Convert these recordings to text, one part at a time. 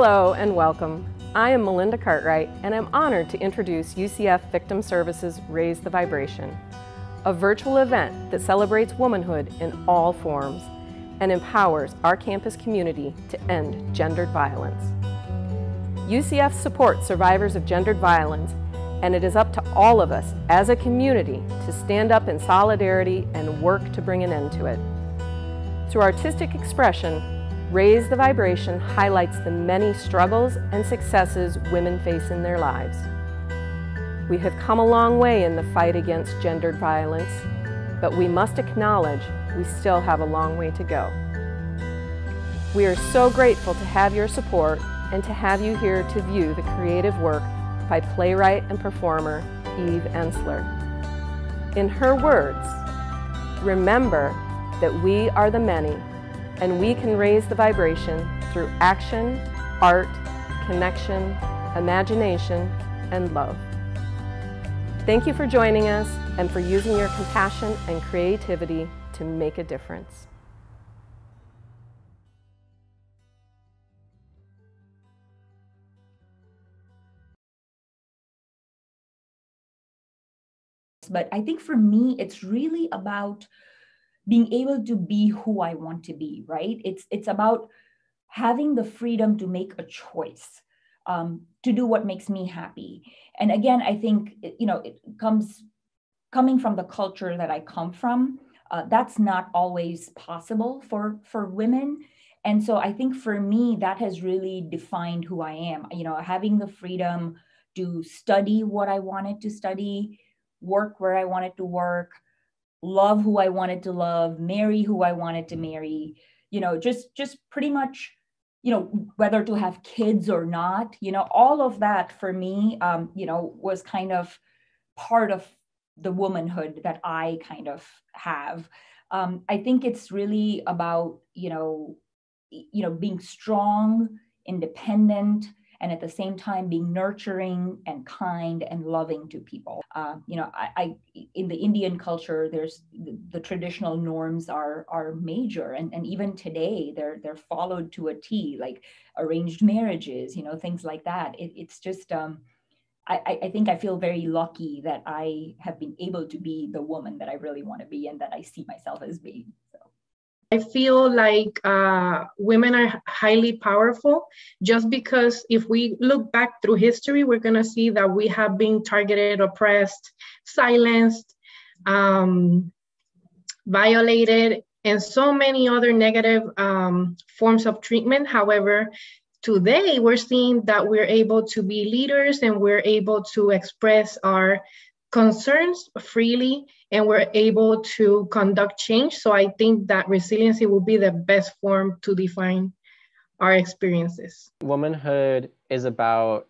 Hello and welcome. I am Melinda Cartwright and I'm honored to introduce UCF Victim Services Raise the Vibration, a virtual event that celebrates womanhood in all forms and empowers our campus community to end gendered violence. UCF supports survivors of gendered violence and it is up to all of us as a community to stand up in solidarity and work to bring an end to it. Through artistic expression, Raise the Vibration highlights the many struggles and successes women face in their lives. We have come a long way in the fight against gendered violence, but we must acknowledge we still have a long way to go. We are so grateful to have your support and to have you here to view the creative work by playwright and performer Eve Ensler. In her words, remember that we are the many and we can raise the vibration through action, art, connection, imagination, and love. Thank you for joining us and for using your compassion and creativity to make a difference. But I think for me, it's really about being able to be who I want to be, right? It's it's about having the freedom to make a choice, um, to do what makes me happy. And again, I think you know it comes coming from the culture that I come from. Uh, that's not always possible for for women. And so I think for me, that has really defined who I am. You know, having the freedom to study what I wanted to study, work where I wanted to work, love who I wanted to love, marry who I wanted to marry, you know, just just pretty much, you know, whether to have kids or not, you know, all of that for me, um, you know, was kind of part of the womanhood that I kind of have. Um, I think it's really about, you know, you know, being strong, independent, and at the same time being nurturing and kind and loving to people. Uh, you know, I, I, in the Indian culture, there's the, the, traditional norms are are major, and, and even today they're they're followed to a T, like arranged marriages, you know, things like that. It, it's just. Um, I, I, think I feel very lucky that I have been able to be the woman that I really want to be and that I see myself as being. I feel like uh, women are highly powerful just because if we look back through history, we're going to see that we have been targeted, oppressed, silenced, um, violated, and so many other negative um, forms of treatment. However, today we're seeing that we're able to be leaders and we're able to express our concerns freely and we're able to conduct change. So I think that resiliency will be the best form to define our experiences. Womanhood is about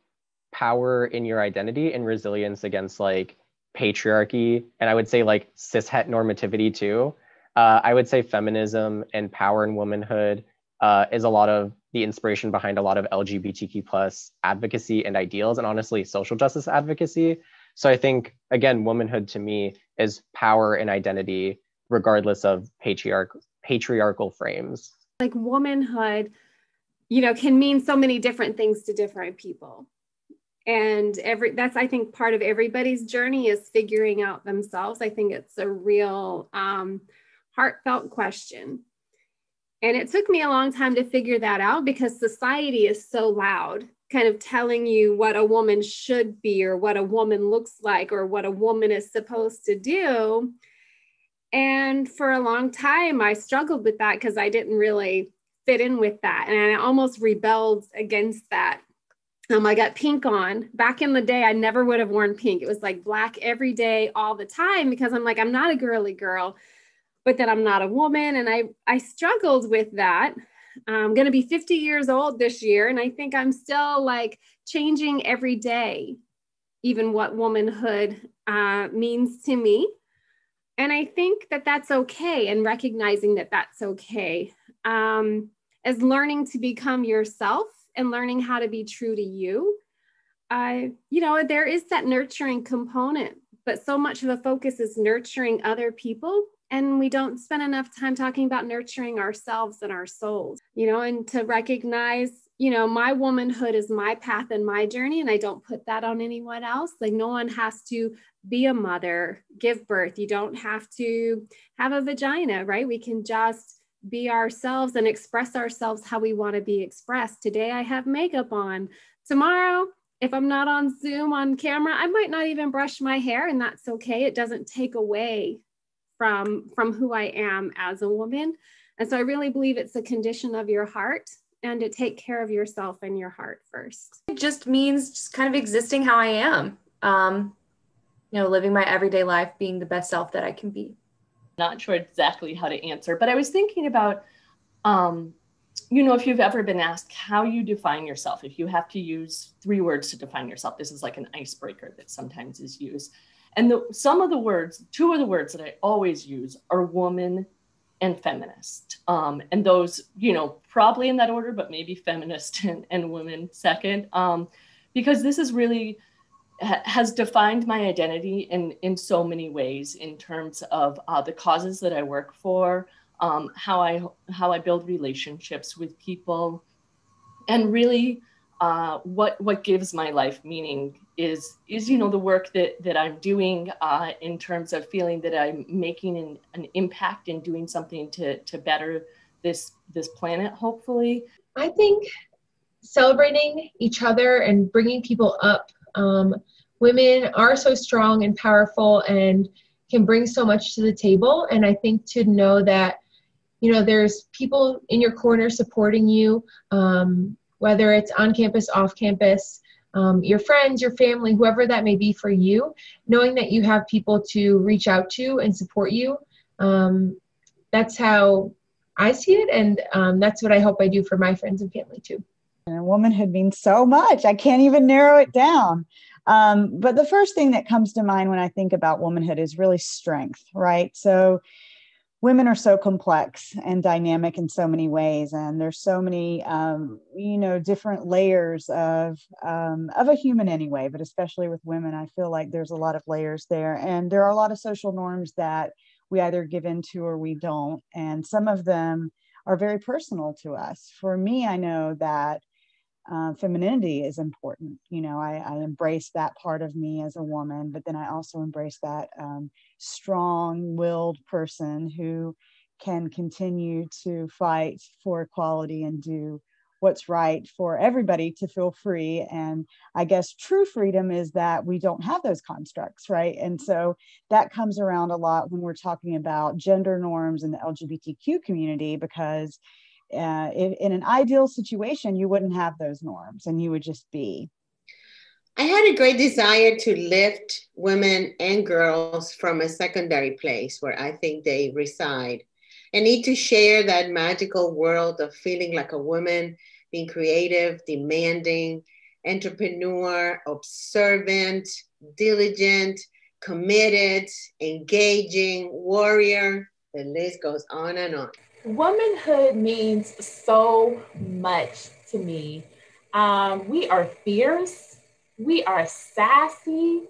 power in your identity and resilience against like patriarchy and I would say like cishet normativity too. Uh, I would say feminism and power and womanhood uh, is a lot of the inspiration behind a lot of LGBTQ plus advocacy and ideals and honestly social justice advocacy. So I think again, womanhood to me is power and identity, regardless of patriarch patriarchal frames. Like womanhood, you know, can mean so many different things to different people. And every that's I think part of everybody's journey is figuring out themselves. I think it's a real um, heartfelt question. And it took me a long time to figure that out because society is so loud kind of telling you what a woman should be or what a woman looks like or what a woman is supposed to do. And for a long time, I struggled with that because I didn't really fit in with that. And I almost rebelled against that. Um, I got pink on. Back in the day, I never would have worn pink. It was like black every day, all the time, because I'm like, I'm not a girly girl, but then I'm not a woman. And I, I struggled with that. I'm going to be 50 years old this year. And I think I'm still like changing every day, even what womanhood uh, means to me. And I think that that's okay and recognizing that that's okay. Um, as learning to become yourself and learning how to be true to you. Uh, you know, there is that nurturing component, but so much of the focus is nurturing other people and we don't spend enough time talking about nurturing ourselves and our souls you know and to recognize you know, my womanhood is my path and my journey, and I don't put that on anyone else. Like, no one has to be a mother, give birth. You don't have to have a vagina, right? We can just be ourselves and express ourselves how we want to be expressed. Today, I have makeup on. Tomorrow, if I'm not on Zoom on camera, I might not even brush my hair, and that's okay. It doesn't take away from from who I am as a woman. And so I really believe it's a condition of your heart and to take care of yourself and your heart first. It just means just kind of existing how I am. Um, you know, living my everyday life, being the best self that I can be. Not sure exactly how to answer, but I was thinking about, um, you know, if you've ever been asked how you define yourself, if you have to use three words to define yourself, this is like an icebreaker that sometimes is used. And the, some of the words, two of the words that I always use are woman and feminist. Um, and those, you know, probably in that order, but maybe feminist and, and women second. Um, because this is really ha- has defined my identity in, in so many ways in terms of uh, the causes that I work for, um, how I how I build relationships with people, and really uh, what what gives my life meaning is is you know the work that that I'm doing uh, in terms of feeling that I'm making an, an impact and doing something to to better this this planet hopefully. I think celebrating each other and bringing people up. Um, women are so strong and powerful and can bring so much to the table, and I think to know that you know there's people in your corner supporting you, um, whether it's on campus, off campus um, your friends, your family, whoever that may be for you, knowing that you have people to reach out to and support you. Um, that's how I see it, and um, that's what I hope I do for my friends and family too. And womanhood means so much. I can't even narrow it down. Um, but the first thing that comes to mind when I think about womanhood is really strength, right? So women are so complex and dynamic in so many ways and there's so many um, you know different layers of um, of a human anyway but especially with women i feel like there's a lot of layers there and there are a lot of social norms that we either give into or we don't and some of them are very personal to us. For me i know that uh, femininity is important. You know, I, I, embrace that part of me as a woman, but then I also embrace that um, strong willed person who can continue to fight for equality and do what's right for everybody to feel free. And I guess true freedom is that we don't have those constructs, right? And so that comes around a lot when we're talking about gender norms in the LGBTQ community because uh, in, in an ideal situation, you wouldn't have those norms and you would just be. I had a great desire to lift women and girls from a secondary place where I think they reside and need to share that magical world of feeling like a woman, being creative, demanding, entrepreneur, observant, diligent, committed, engaging, warrior. The list goes on and on. Womanhood means so much to me. Um, we are fierce, we are sassy,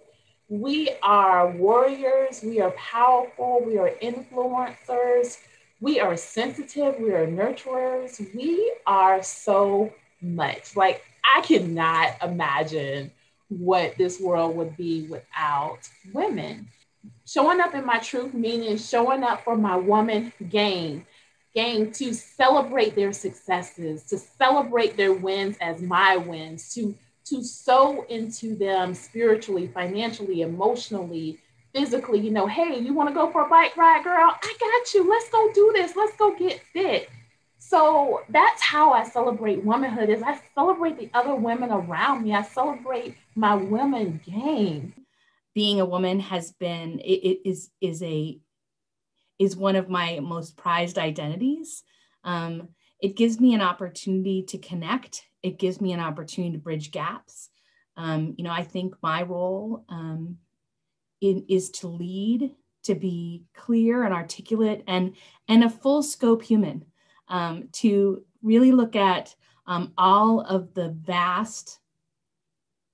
we are warriors, we are powerful, we are influencers, we are sensitive, we are nurturers, we are so much. Like, I cannot imagine what this world would be without women. Showing up in my truth meaning showing up for my woman game game to celebrate their successes, to celebrate their wins as my wins, to to sow into them spiritually, financially, emotionally, physically. You know, hey, you want to go for a bike ride, girl? I got you. Let's go do this. Let's go get fit. So that's how I celebrate womanhood is I celebrate the other women around me. I celebrate my women game. Being a woman has been it, it is is a is one of my most prized identities. Um, it gives me an opportunity to connect. It gives me an opportunity to bridge gaps. Um, you know, I think my role um, in, is to lead, to be clear and articulate, and and a full scope human. Um, to really look at um, all of the vast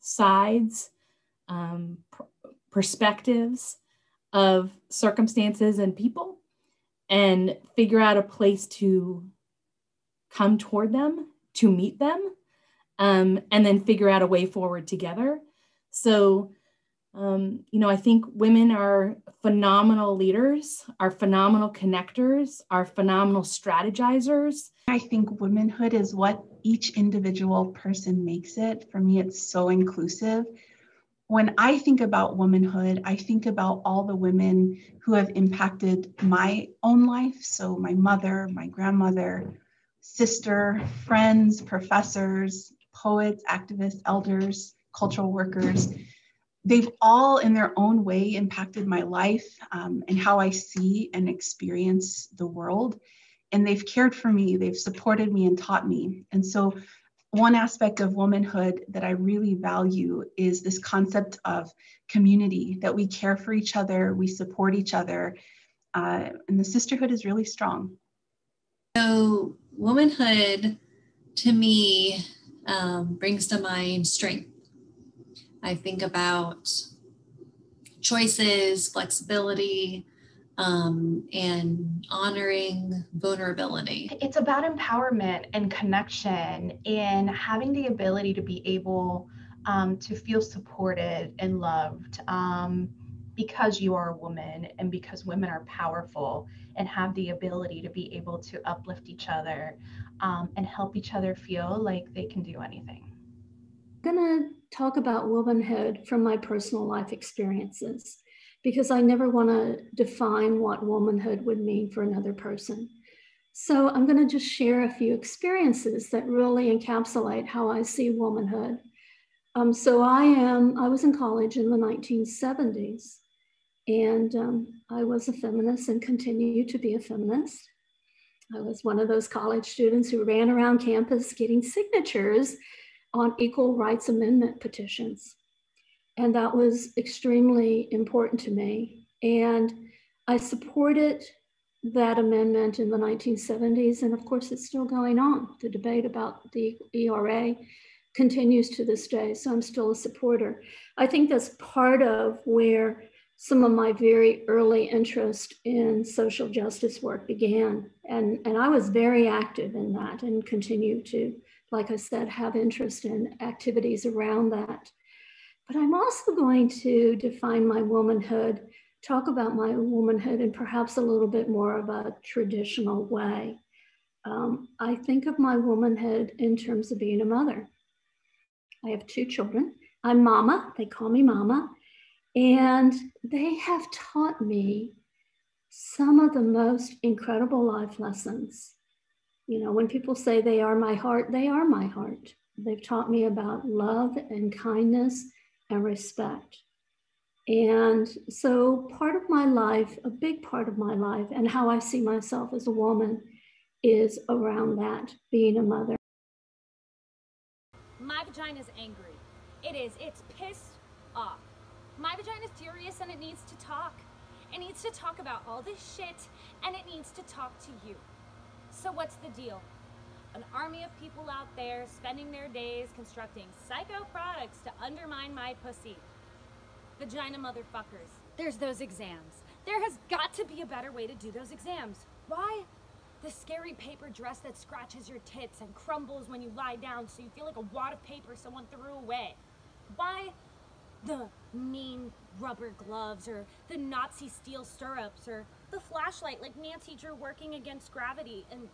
sides, um, pr- perspectives of circumstances and people and figure out a place to come toward them, to meet them, um, and then figure out a way forward together. So, um, you know, I think women are phenomenal leaders, are phenomenal connectors, are phenomenal strategizers. I think womanhood is what each individual person makes it. For me, it's so inclusive. When I think about womanhood, I think about all the women who have impacted my own life. So, my mother, my grandmother, sister, friends, professors, poets, activists, elders, cultural workers. They've all, in their own way, impacted my life um, and how I see and experience the world. And they've cared for me, they've supported me and taught me. And so, one aspect of womanhood that I really value is this concept of community, that we care for each other, we support each other, uh, and the sisterhood is really strong. So, womanhood to me um, brings to mind strength. I think about choices, flexibility, um, and honoring vulnerability. It's about empowerment and connection and having the ability to be able um, to feel supported and loved um, because you are a woman and because women are powerful and have the ability to be able to uplift each other um, and help each other feel like they can do anything. I'm going to talk about womanhood from my personal life experiences because I never want to define what womanhood would mean for another person. So I'm going to just share a few experiences that really encapsulate how I see womanhood. Um, so I am, I was in college in the 1970s and um, I was a feminist and continue to be a feminist. I was one of those college students who ran around campus getting signatures on equal rights amendment petitions. And that was extremely important to me. And I supported that amendment in the 1970s. And of course, it's still going on. The debate about the ERA continues to this day. So I'm still a supporter. I think that's part of where some of my very early interest in social justice work began. And, and I was very active in that and continue to, like I said, have interest in activities around that. But I'm also going to define my womanhood, talk about my womanhood in perhaps a little bit more of a traditional way. Um, I think of my womanhood in terms of being a mother. I have two children. I'm mama, they call me mama. And they have taught me some of the most incredible life lessons. You know, when people say they are my heart, they are my heart. They've taught me about love and kindness and respect. And so, part of my life, a big part of my life, and how I see myself as a woman is around that being a mother. My vagina is angry. It is. It's pissed off. My vagina is furious and it needs to talk. It needs to talk about all this shit and it needs to talk to you. So what's the deal? An army of people out there spending their days constructing psycho products to undermine my pussy. Vagina motherfuckers. There's those exams. There has got to be a better way to do those exams. Why? The scary paper dress that scratches your tits and crumbles when you lie down so you feel like a wad of paper someone threw away. Why the mean rubber gloves or the Nazi steel stirrups or the flashlight like Nancy drew working against gravity and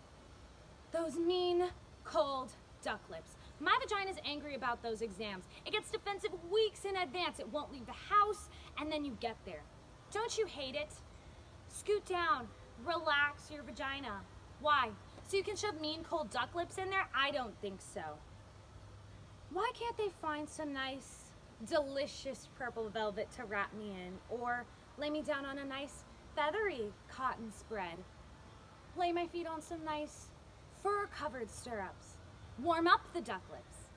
those mean cold duck lips. My vagina's angry about those exams. It gets defensive weeks in advance. It won't leave the house and then you get there. Don't you hate it? Scoot down, relax your vagina. Why? So you can shove mean cold duck lips in there? I don't think so. Why can't they find some nice delicious purple velvet to wrap me in, or lay me down on a nice feathery cotton spread. Lay my feet on some nice fur-covered stirrups. Warm up the duck lips.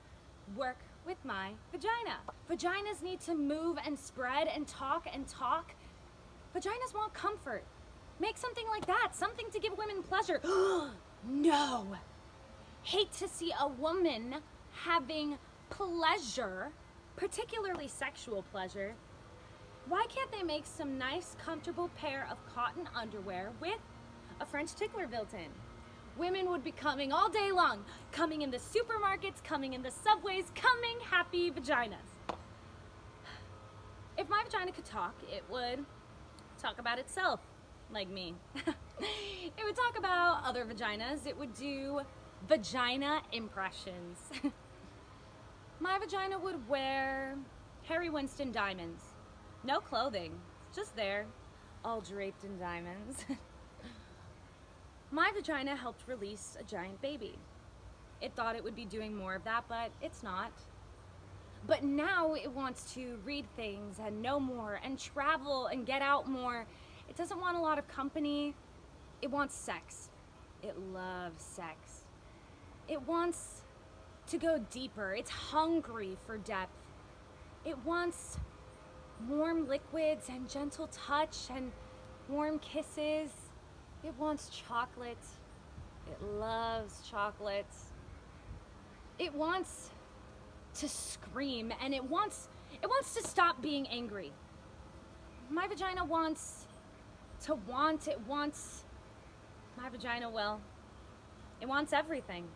Work with my vagina. Vaginas need to move and spread and talk and talk. Vaginas want comfort. Make something like that, something to give women pleasure. no! Hate to see a woman having pleasure particularly sexual pleasure, why can't they make some nice, comfortable pair of cotton underwear with a French tickler built in? Women would be coming all day long, coming in the supermarkets, coming in the subways, coming happy vaginas. If my vagina could talk, it would talk about itself, like me. it would talk about other vaginas. It would do vagina impressions. my vagina would wear Harry Winston diamonds. No clothing, just there, all draped in diamonds. my vagina helped release a giant baby. It thought it would be doing more of that, but it's not. But now it wants to read things and know more and travel and get out more. It doesn't want a lot of company. It wants sex. It loves sex. It wants to go deeper. It's hungry for depth. It wants warm liquids and gentle touch and warm kisses. It wants chocolate. It loves chocolate. It wants to scream and it wants it wants to stop being angry. My vagina wants to want, it wants my vagina will. It wants everything.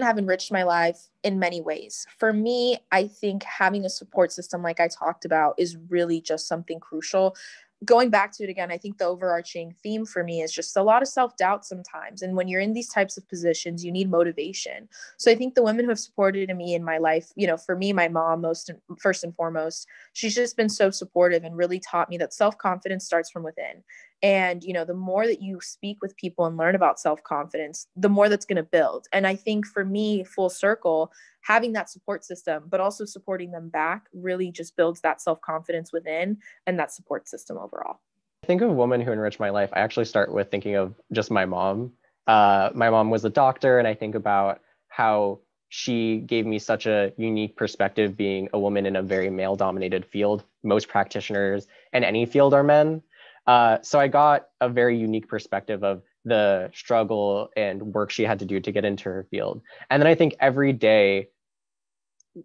have enriched my life in many ways. For me, I think having a support system like I talked about is really just something crucial going back to it again, I think the overarching theme for me is just a lot of self doubt sometimes. And when you're in these types of positions, you need motivation. So I think the women who have supported me in my life, you know, for me, my mom, most first and foremost, she's just been so supportive and really taught me that self confidence starts from within. And, you know, the more that you speak with people and learn about self confidence, the more that's going to build. And I think for me, full circle, having that support system, but also supporting them back really just builds that self confidence within and that support system overall. I think of women who enrich my life. I actually start with thinking of just my mom. Uh, my mom was a doctor, and I think about how she gave me such a unique perspective being a woman in a very male dominated field. Most practitioners in any field are men. Uh, so I got a very unique perspective of the struggle and work she had to do to get into her field. And then I think every day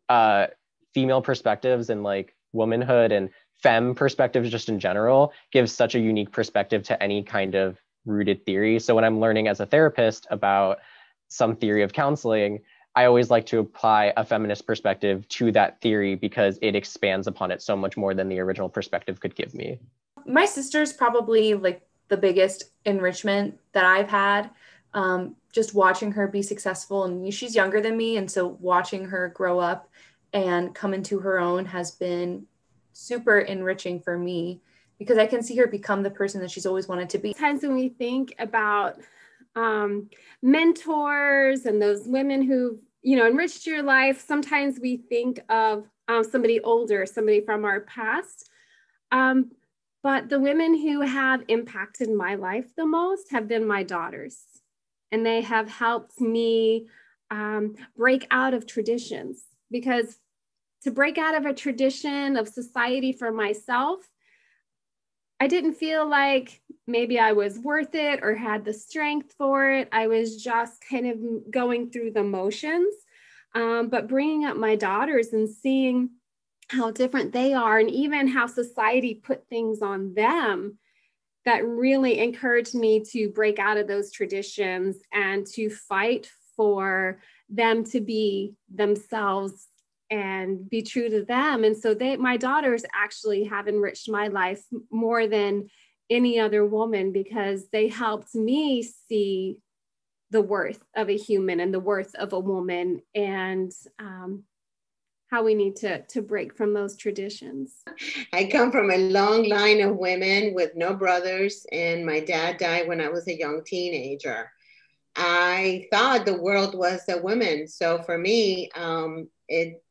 uh, female perspectives and like womanhood and fem perspectives just in general gives such a unique perspective to any kind of rooted theory. So when I'm learning as a therapist about some theory of counseling, I always like to apply a feminist perspective to that theory because it expands upon it so much more than the original perspective could give me. My sister's probably like the biggest enrichment that I've had. Um, just watching her be successful and she's younger than me and so watching her grow up and come into her own has been super enriching for me because I can see her become the person that she's always wanted to be. Times when we think about um, mentors and those women who you know enriched your life, sometimes we think of um, somebody older, somebody from our past. Um, but the women who have impacted my life the most have been my daughters and they have helped me um, break out of traditions because to break out of a tradition of society for myself, I didn't feel like maybe I was worth it or had the strength for it. I was just kind of going through the motions. Um, but bringing up my daughters and seeing how different they are and even how society put things on them that really encouraged me to break out of those traditions and to fight for them to be themselves and be true to them. And so they my daughters actually have enriched my life more than any other woman because they helped me see the worth of a human and the worth of a woman. And um, how we need to to break from those traditions. I come from a long line of women with no brothers, and my dad died when I was a young teenager. I thought the world was a woman, so for me, um, it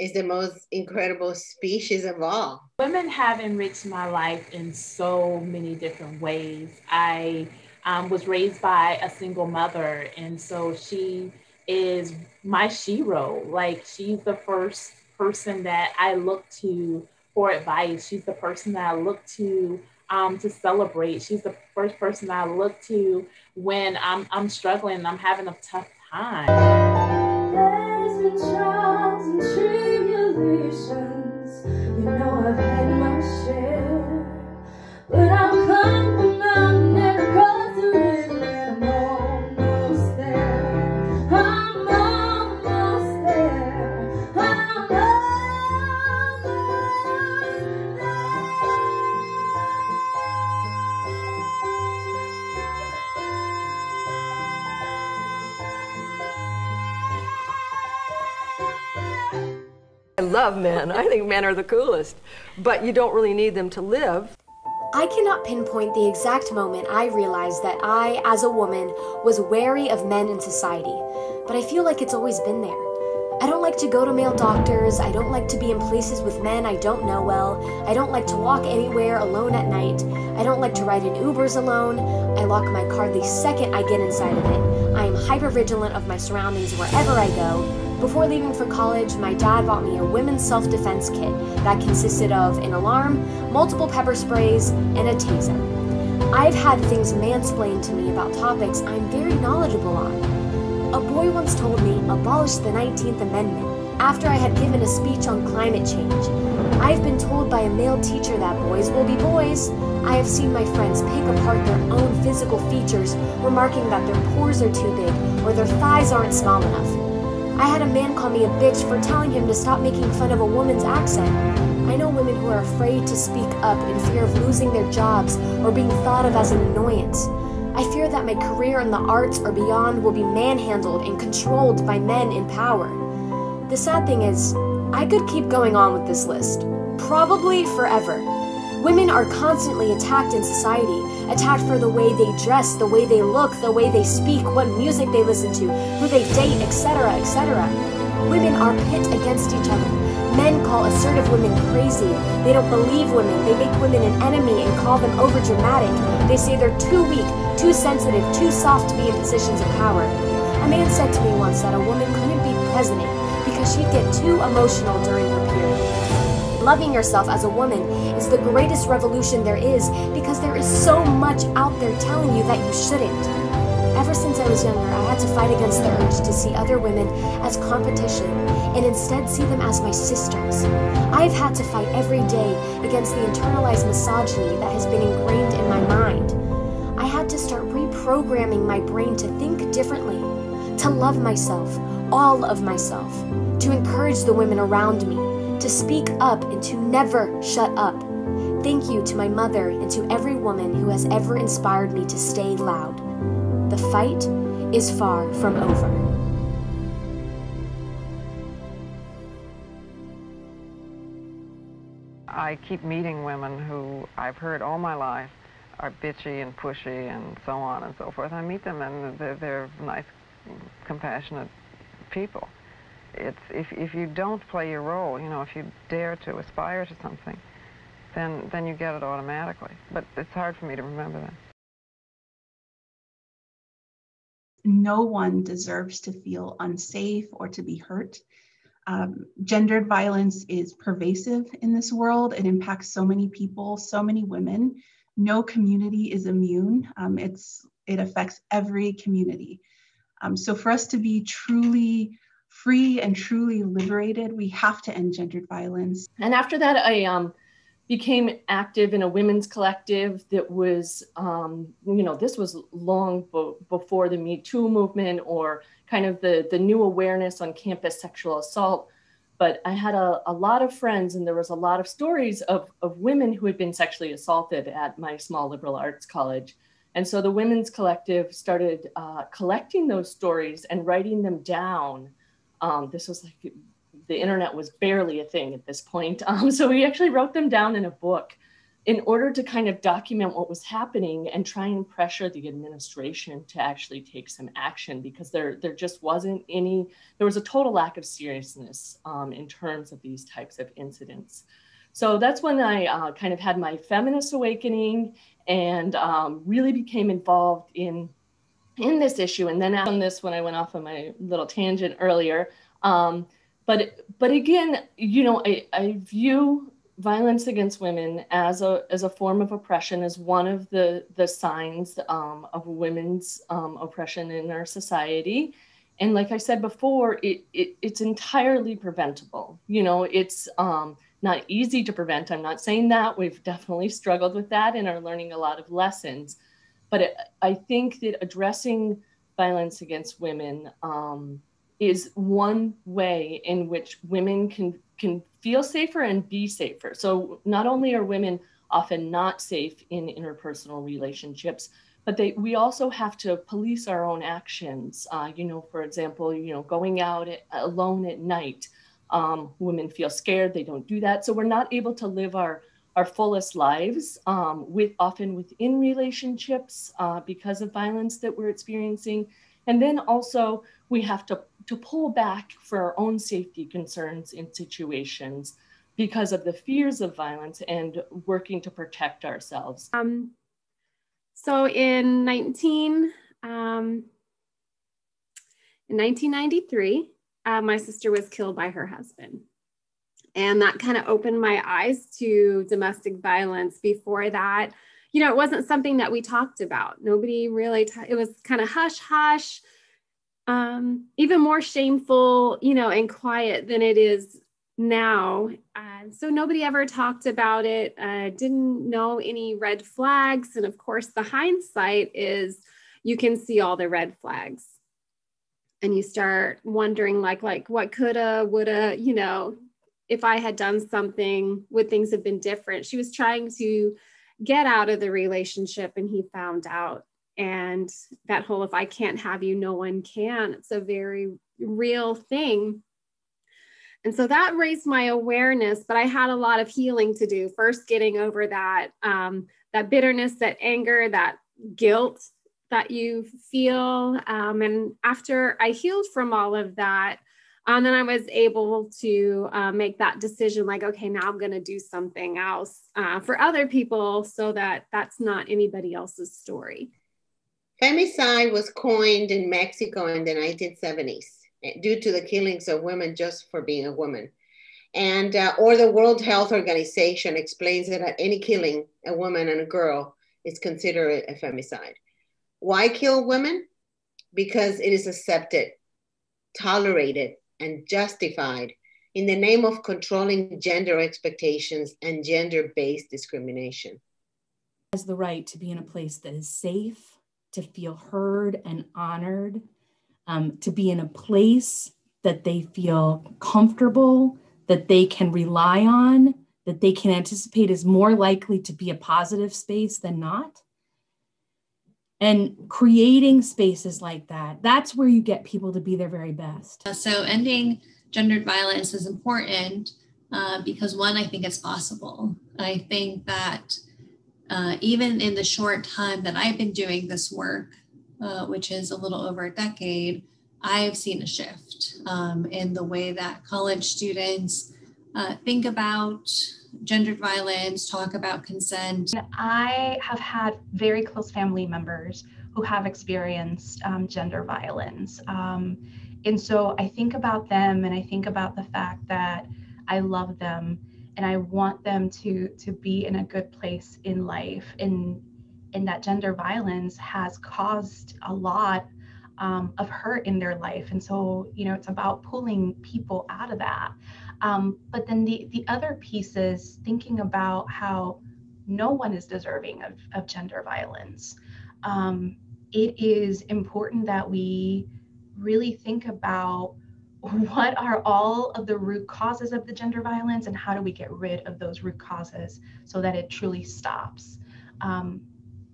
is the most incredible species of all. Women have enriched my life in so many different ways. I um, was raised by a single mother, and so she is my shero. Like she's the first person that I look to for advice. She's the person that I look to um, to celebrate. She's the first person I look to when I'm I'm struggling. I'm having a tough time. You know I've had my share, but I've come love men. I think men are the coolest, but you don't really need them to live. I cannot pinpoint the exact moment I realized that I, as a woman, was wary of men in society, but I feel like it's always been there. I don't like to go to male doctors. I don't like to be in places with men I don't know well. I don't like to walk anywhere alone at night. I don't like to ride in Ubers alone. I lock my car the second I get inside of it. I am hyper vigilant of my surroundings wherever I go. Before leaving for college, my dad bought me a women's self defense kit that consisted of an alarm, multiple pepper sprays, and a taser. I've had things mansplained to me about topics I'm very knowledgeable on. A boy once told me, abolish the 19th Amendment, after I had given a speech on climate change. I have been told by a male teacher that boys will be boys. I have seen my friends pick apart their own physical features, remarking that their pores are too big or their thighs aren't small enough. I had a man call me a bitch for telling him to stop making fun of a woman's accent. I know women who are afraid to speak up in fear of losing their jobs or being thought of as an annoyance. I fear that my career in the arts or beyond will be manhandled and controlled by men in power. The sad thing is, I could keep going on with this list, probably forever. Women are constantly attacked in society, attacked for the way they dress, the way they look, the way they speak, what music they listen to, who they date, etc., etc. Women are pit against each other. Men call assertive women crazy. They don't believe women. They make women an enemy and call them overdramatic. They say they're too weak, too sensitive, too soft to be in positions of power. A man said to me once that a woman couldn't be president because she'd get too emotional during her period. Loving yourself as a woman is the greatest revolution there is because there is so much out there telling you that you shouldn't. Ever since I was younger, I had to fight against the urge to see other women as competition and instead see them as my sisters. I've had to fight every day against the internalized misogyny that has been ingrained in my mind. I had to start reprogramming my brain to think differently, to love myself, all of myself, to encourage the women around me, to speak up and to never shut up. Thank you to my mother and to every woman who has ever inspired me to stay loud. The fight is far from over. I keep meeting women who I've heard all my life are bitchy and pushy and so on and so forth. I meet them and they're, they're nice, compassionate people. It's if if you don't play your role, you know, if you dare to aspire to something, then then you get it automatically. But it's hard for me to remember that. No one deserves to feel unsafe or to be hurt. Um, gendered violence is pervasive in this world. It impacts so many people, so many women no community is immune. Um, it's it affects every community. Um, so for us to be truly free and truly liberated, we have to end gendered violence. And after that, I um, became active in a women's collective that was, um, you know, this was long before the Me Too movement or kind of the the new awareness on campus sexual assault but I had a, a lot of friends, and there was a lot of stories of, of women who had been sexually assaulted at my small liberal arts college. And so the Women's Collective started uh, collecting those stories and writing them down. Um, this was like the internet was barely a thing at this point. Um, so we actually wrote them down in a book in order to kind of document what was happening and try and pressure the administration to actually take some action because there there just wasn't any there was a total lack of seriousness um, in terms of these types of incidents so that's when i uh, kind of had my feminist awakening and um, really became involved in in this issue and then on this when i went off on my little tangent earlier. Um, but but again you know I, I view violence against women as a as a form of oppression as one of the the signs um, of women's um, oppression in our society. And like i said before it, it it's entirely preventable. You know it's um, not easy to prevent. I'm not saying that. We've definitely struggled with that and are learning a lot of lessons but it, i think that addressing violence against women um, is one way in which women can can feel safer and be safer. So not only are women often not safe in interpersonal relationships, but they we also have to police our own actions. Uh, you know, for example, you know, going out at, alone at night, Um, women feel scared, they don't do that. So we're not able to live our, our fullest lives um, with often within relationships uh, because of violence that we're experiencing. And then also we have to, to pull back for our own safety concerns in situations because of the fears of violence and working to protect ourselves. Um, so in 19, um, in 1993, uh, my sister was killed by her husband. And that kind of opened my eyes to domestic violence. Before that, you know, it wasn't something that we talked about. Nobody really, t- it was kind of hush hush, um, even more shameful, you know, and quiet than it is now. Uh, so nobody ever talked about it, uh, didn't know any red flags. And of course, the hindsight is you can see all the red flags and you start wondering like like what coulda woulda you know if i had done something would things have been different? She was trying to get out of the relationship and he found out. And that whole if i can't have you no one can it's a very real thing. And so that raised my awareness but i had a lot of healing to do. First getting over that um, that bitterness that anger that guilt that you feel. Um, and after I healed from all of that, um, then I was able to uh, make that decision like, okay, now I'm going to do something else uh, for other people so that that's not anybody else's story. Femicide was coined in Mexico in the 1970s eh, due to the killings of women just for being a woman. And, uh, or the World Health Organization explains that any killing a woman and a girl is considered a femicide. Why kill women? Because it is accepted, tolerated, and justified in the name of controlling gender expectations and gender based discrimination. Has the right to be in a place that is safe, to feel heard and honored, um, to be in a place that they feel comfortable, that they can rely on, that they can anticipate is more likely to be a positive space than not and creating spaces like that that's where you get people to be their very best. So ending gendered violence is important uh, because one i think it's possible. I think that uh, even in the short time that i've been doing this work uh, which is a little over a decade i've seen a shift um, in the way that college students uh, think about gendered violence, talk about consent. I have had very close family members who have experienced um, gender violence. Um, and so I think about them and I think about the fact that I love them and I want them to to be in a good place in life and and that gender violence has caused a lot um, of hurt in their life and so you know it's about pulling people out of that um, but then the, the other piece is thinking about how no one is deserving of, of gender violence. Um, it is important that we really think about what are all of the root causes of the gender violence and how do we get rid of those root causes so that it truly stops. Um,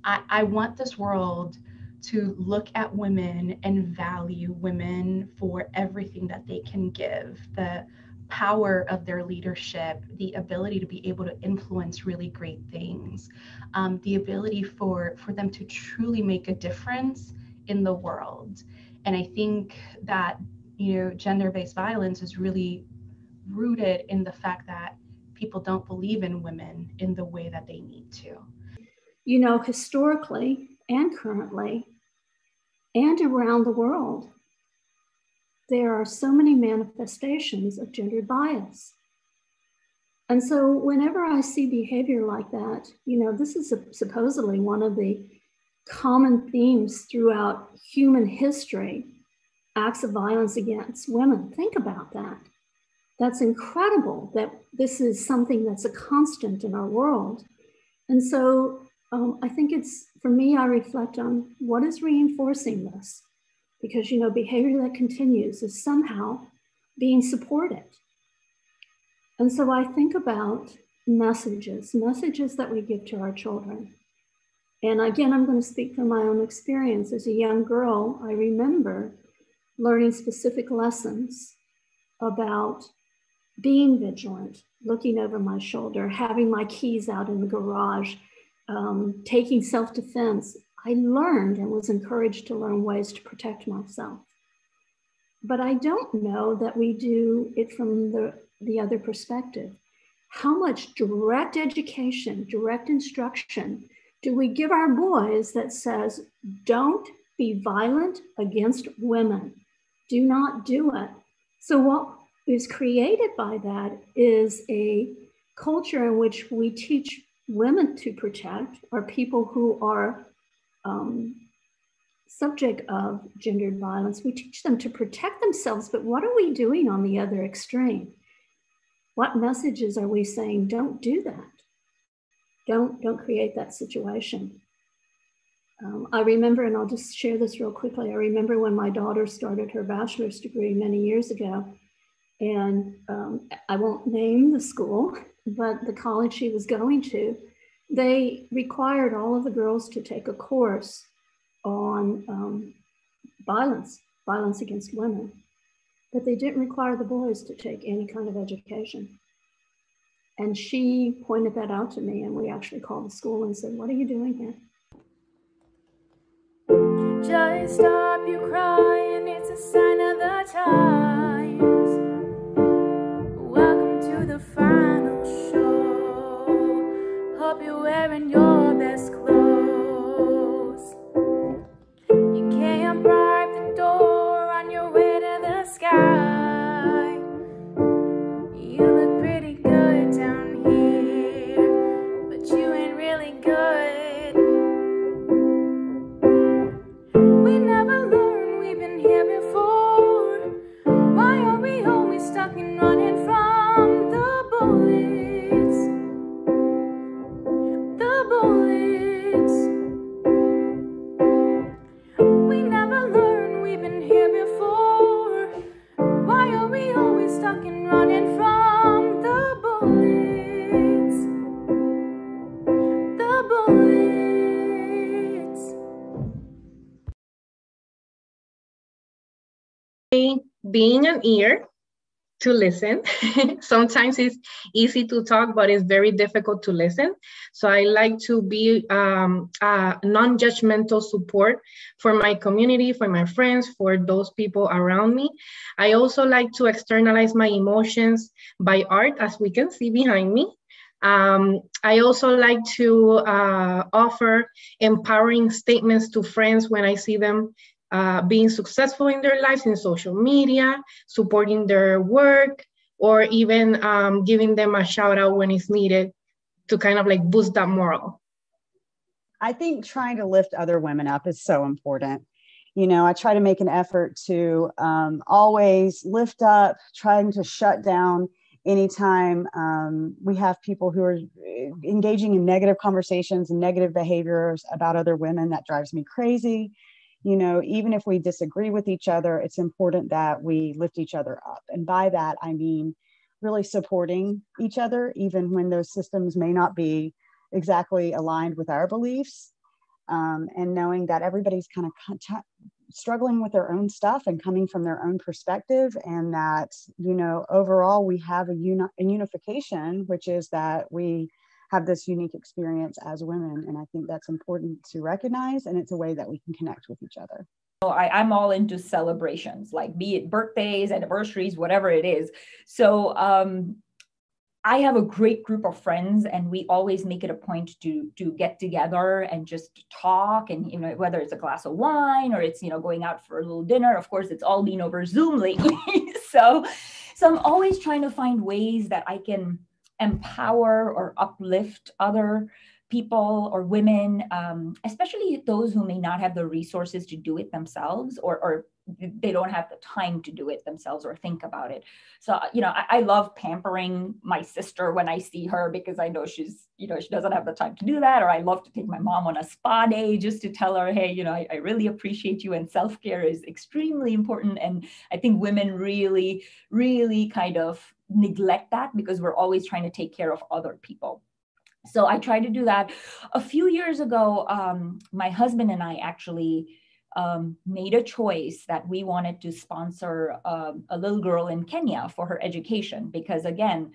I, I want this world to look at women and value women for everything that they can give the power of their leadership, the ability to be able to influence really great things, um, the ability for, for them to truly make a difference in the world. And I think that, you know, gender based violence is really rooted in the fact that people don't believe in women in the way that they need to. You know, historically and currently, and around the world, there are so many manifestations of gendered bias. And so whenever I see behavior like that, you know, this is a, supposedly one of the common themes throughout human history acts of violence against women. Think about that. That's incredible that this is something that's a constant in our world. And so um, I think it's, for me, I reflect on what is reinforcing this because you know behavior that continues is somehow being supported. And so i think about messages messages that we give to our children. And again i'm going to speak from my own experience. As a young girl i remember learning specific lessons about being vigilant, looking over my shoulder, having my keys out in the garage, um, taking self defense, I learned and was encouraged to learn ways to protect myself. But I don't know that we do it from the, the other perspective. How much direct education, direct instruction do we give our boys that says, don't be violent against women? Do not do it. So, what is created by that is a culture in which we teach women to protect, or people who are um, subject of gendered violence. We teach them to protect themselves, but what are we doing on the other extreme? What messages are we saying? Don't do that. Don't don't create that situation. Um, I remember, and I'll just share this real quickly. I remember when my daughter started her bachelor's degree many years ago, and um, I won't name the school, but the college she was going to, they required all of the girls to take a course on um, violence, violence against women, but they didn't require the boys to take any kind of education. And she pointed that out to me, and we actually called the school and said, What are you doing here? Just stop you crying, it's a sign of the times. Welcome to the final really good. Ear to listen. Sometimes it's easy to talk, but it's very difficult to listen. So I like to be um, a non-judgmental support for my community, for my friends, for those people around me. I also like to externalize my emotions by art, as we can see behind me. Um, I also like to uh, offer empowering statements to friends when I see them uh, being successful in their lives in social media, supporting their work, or even um, giving them a shout out when it's needed to kind of like boost that moral. I think trying to lift other women up is so important. You know, I try to make an effort to um, always lift up, trying to shut down anytime um, we have people who are engaging in negative conversations and negative behaviors about other women. That drives me crazy you know, even if we disagree with each other, it's important that we lift each other up. And by that, I mean really supporting each other, even when those systems may not be exactly aligned with our beliefs. Um, and knowing that everybody's kind of struggling with their own stuff and coming from their own perspective, and that, you know, overall we have a, uni- a unification, which is that we have this unique experience as women. And I think that's important to recognize, and it's a way that we can connect with each other. I, I'm all into celebrations, like be it birthdays, anniversaries, whatever it is. So um, I have a great group of friends, and we always make it a point to to get together and just talk. And you know, whether it's a glass of wine or it's you know going out for a little dinner. Of course, it's all been over Zoom lately. so, so I'm always trying to find ways that I can empower or uplift other people or women, um, especially those who may not have the resources to do it themselves or, or they don't have the time to do it themselves or think about it. So, you know, I, I, love pampering my sister when I see her because I know she's, you know, she doesn't have the time to do that. Or I love to take my mom on a spa day just to tell her, hey, you know, I, I really appreciate you. And self care is extremely important. And I think women really, really kind of neglect that because we're always trying to take care of other people. So I try to do that. A few years ago, um, my husband and I actually um, made a choice that we wanted to sponsor um, a little girl in Kenya for her education because, again,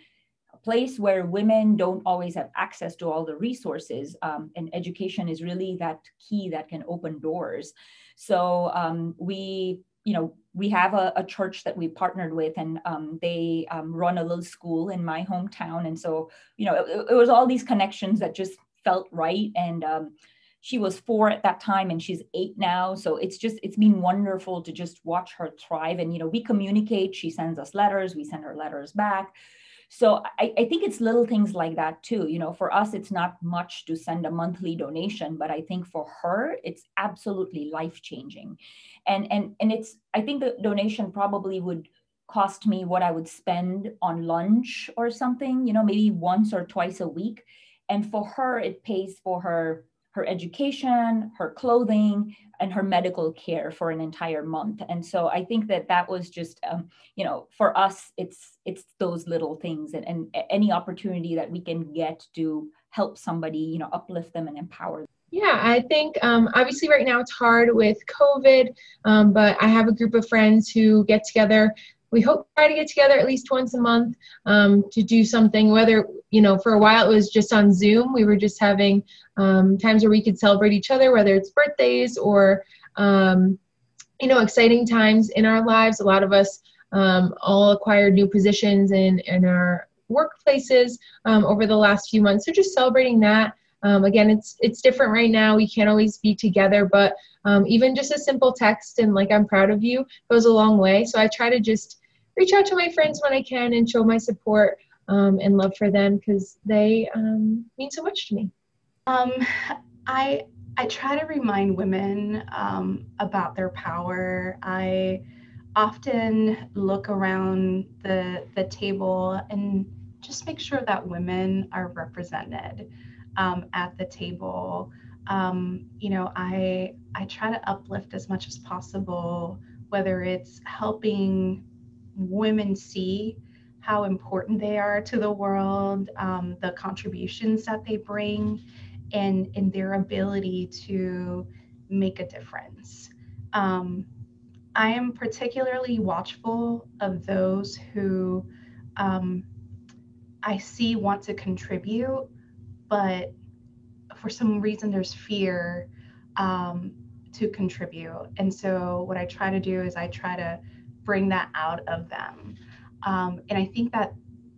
a place where women don't always have access to all the resources, um, and education is really that key that can open doors. So um, we, you know, we have a, a, church that we partnered with, and um, they um, run a little school in my hometown, and so you know, it, it was all these connections that just felt right. And she was four at that time and she's eight now. So it's just it's been wonderful to just watch her thrive. And you know we communicate. She sends us letters. We send her letters back so I, I, think it's little things like that too. You know for us it's not much to send a monthly donation but i think for her it's absolutely life changing and and and it's i think the donation probably would cost me what i would spend on lunch or something you know maybe once or twice a week. And for her it pays for her her education, her clothing, and her medical care for an entire month. And so I think that that was just, um, you know, for us, it's it's those little things and, and any opportunity that we can get to help somebody, you know, uplift them and empower them. Yeah, I think um, obviously right now it's hard with COVID, um, but I have a group of friends who get together we hope try to get together at least once a month um, to do something whether you know for a while it was just on zoom we were just having um, times where we could celebrate each other whether it's birthdays or um, you know exciting times in our lives a lot of us um, all acquired new positions in in our workplaces um, over the last few months so just celebrating that um, again, it's it's different right now. We can't always be together, but um, even just a simple text and like I'm proud of you goes a long way. So I try to just reach out to my friends when I can and show my support um, and love for them because they um, mean so much to me. Um, I I try to remind women um, about their power. I often look around the the table and just make sure that women are represented um, at the table. Um, you know, I I try to uplift as much as possible, whether it's helping women see how important they are to the world, um, the contributions that they bring, and in their ability to make a difference. Um, I am particularly watchful of those who um, I see want to contribute, but for some reason there's fear um, to contribute. And so what I try to do is I try to bring that out of them. Um, and I think that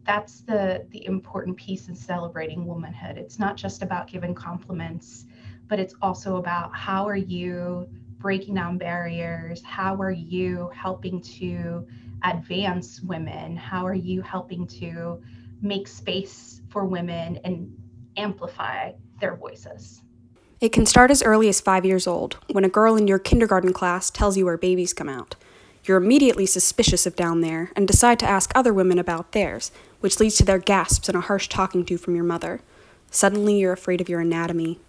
that's the the important piece in celebrating womanhood. It's not just about giving compliments, but it's also about how are you breaking down barriers? How are you helping to advance women? How are you helping to make space for women and amplify their voices? It can start as early as five years old, when a girl in your kindergarten class tells you where babies come out. You're immediately suspicious of down there and decide to ask other women about theirs, which leads to their gasps and a harsh talking to from your mother. Suddenly, you're afraid of your anatomy.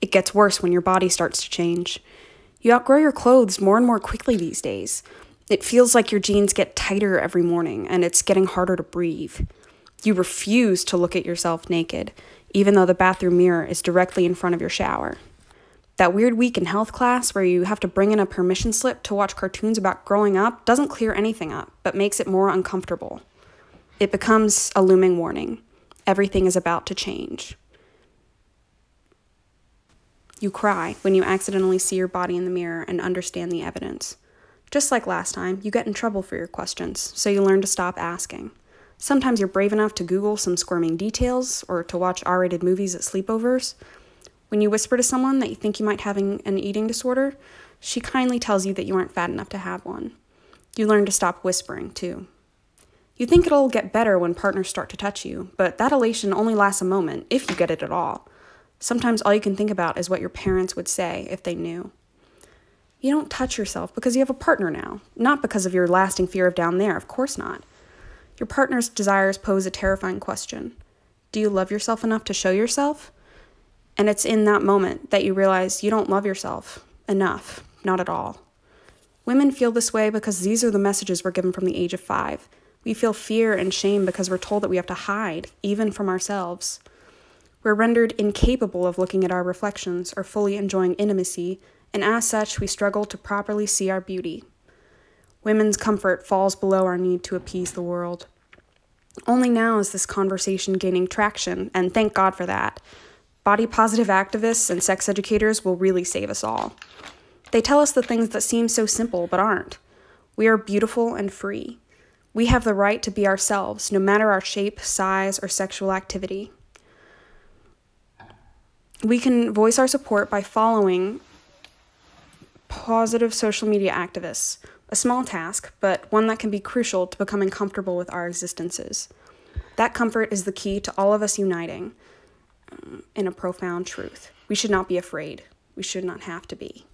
It gets worse when your body starts to change. You outgrow your clothes more and more quickly these days. It feels like your jeans get tighter every morning and it's getting harder to breathe. You refuse to look at yourself naked, even though the bathroom mirror is directly in front of your shower. That weird week in health class where you have to bring in a permission slip to watch cartoons about growing up doesn't clear anything up, but makes it more uncomfortable. It becomes a looming warning. Everything is about to change. You cry when you accidentally see your body in the mirror and understand the evidence. Just like last time, you get in trouble for your questions, so you learn to stop asking. Sometimes you're brave enough to Google some squirming details or to watch R rated movies at sleepovers, when you whisper to someone that you think you might have an eating disorder, she kindly tells you that you aren't fat enough to have one. You learn to stop whispering, too. You think it'll get better when partners start to touch you, but that elation only lasts a moment, if you get it at all. Sometimes all you can think about is what your parents would say if they knew. You don't touch yourself because you have a partner now, not because of your lasting fear of down there, of course not. Your partner's desires pose a terrifying question Do you love yourself enough to show yourself? And it's in that moment that you realize you don't love yourself enough, not at all. Women feel this way because these are the messages we're given from the age of five. We feel fear and shame because we're told that we have to hide, even from ourselves. We're rendered incapable of looking at our reflections or fully enjoying intimacy, and as such, we struggle to properly see our beauty. Women's comfort falls below our need to appease the world. Only now is this conversation gaining traction, and thank God for that. Body positive activists and sex educators will really save us all. They tell us the things that seem so simple but aren't. We are beautiful and free. We have the right to be ourselves, no matter our shape, size, or sexual activity. We can voice our support by following positive social media activists, a small task, but one that can be crucial to becoming comfortable with our existences. That comfort is the key to all of us uniting in a profound truth. We should not be afraid. We should not have to be.